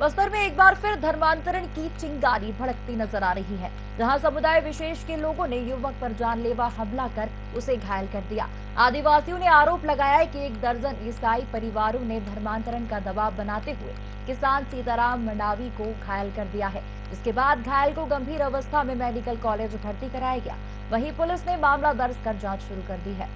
बस्तर में एक बार फिर धर्मांतरण की चिंगारी भड़कती नज़र आ रही है। जहाँ समुदाय विशेष के लोगों ने युवक पर जानलेवा हमला कर उसे घायल कर दिया। आदिवासियों ने आरोप लगाया है कि एक दर्जन ईसाई परिवारों ने धर्मांतरण का दबाव बनाते हुए किसान सीताराम मंडावी को घायल कर दिया है। इसके बाद घायल को गंभीर अवस्था में मेडिकल कॉलेज भर्ती कराया गया। वहीं पुलिस ने मामला दर्ज कर जाँच शुरू कर दी है।